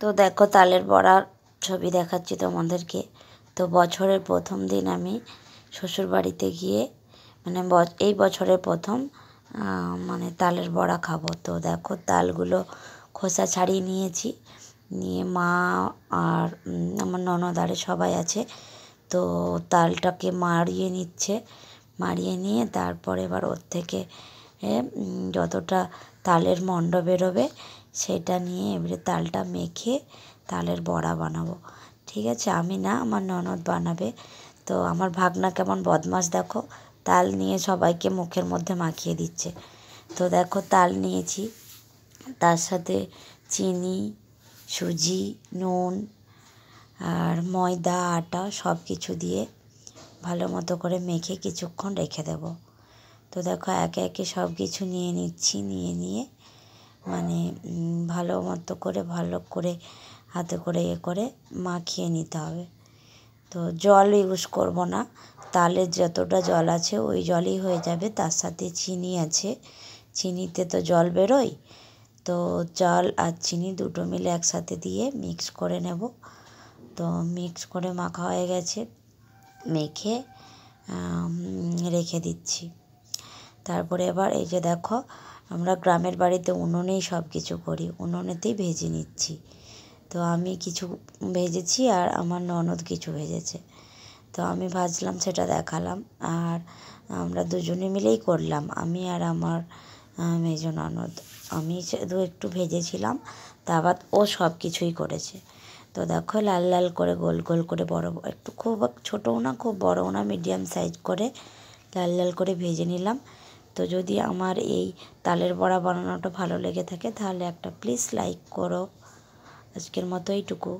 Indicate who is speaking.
Speaker 1: তো দেখো তালের বড়ার ছবি দেখাচ্ছি তোমাদেরকে। তো বছরের প্রথম দিন আমি শ্বশুর বাড়িতে গিয়ে মানে এই বছরের প্রথম মানে তালের বড়া খাব। তো দেখো তালগুলো খোসা ছাড়িয়ে নিয়েছি। নিয়ে মা আর আমার ননদ আরে সবাই আছে। তো তালটাকে মারিয়ে নিচ্ছে। মারিয়ে নিয়ে তারপরে এবার ওর থেকে যতটা তালের মণ্ড বেরোবে সেটা নিয়ে এবারে তালটা মেখে তালের বড়া বানাবো। ঠিক আছে? আমি না, আমার ননদ বানাবে। তো আমার ভাগনা কেমন বদমাস দেখো। তাল নিয়ে সবাইকে মুখের মধ্যে মাখিয়ে দিচ্ছে। তো দেখো, তাল নিয়েছি। তার সাথে চিনি, সুজি, নুন আর ময়দা, আটা সব কিছু দিয়ে ভালো মতো করে মেখে কিছুক্ষণ রেখে দেব। তো দেখো, একে একে সব কিছু নিয়ে নিচ্ছি, নিয়ে নিয়ে মানে ভালো মতো করে, ভালো করে, হাতে করে এ করে মাখিয়ে নিতে হবে। তো জল ইউজ করব না। তালের যতটা জল আছে, ওই জলই হয়ে যাবে। তার সাথে চিনি আছে। চিনিতে তো জল বেরোয়। তো জল আর চিনি দুটো মিলে একসাথে দিয়ে মিক্স করে নেব। তো মিক্স করে মাখা হয়ে গেছে। মেখে রেখে দিচ্ছি। তারপরে এবার এই যে দেখো আমরা গ্রামের বাড়িতে উনুনেই সব কিছু করি, উনুনেতেই ভেজে নিচ্ছি। তো আমি কিছু ভেজেছি আর আমার ননদ কিছু ভেজেছে। তো আমি ভাজলাম, সেটা দেখালাম আর আমরা দুজনে মিলেই করলাম, আমি আর আমার মেজ ননদ। আমি শুধু একটু ভেজেছিলাম তা আবার ও সব কিছুই করেছে। তো দেখো, লাল লাল করে গোল গোল করে বড় একটু খুব ছোটোও না, খুব বড়ও না, মিডিয়াম সাইজ করে লাল লাল করে ভেজে নিলাম। তো যদি আমার এই তালের বড়া বানানোটা ভালো লেগে থাকে, তাহলে একটা প্লিজ লাইক করো। আজকের মতো এইটুকু।